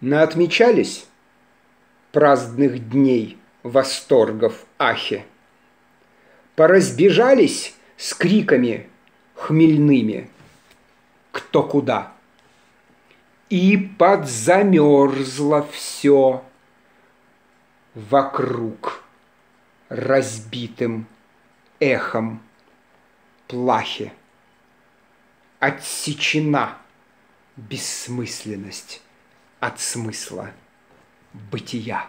наотмечались праздных дней восторгов ахи. Поразбежались с криками хмельными кто куда. И подзамерзло все вокруг разбитым эхом плахи. Отсечена бессмысленность от смысла бытия.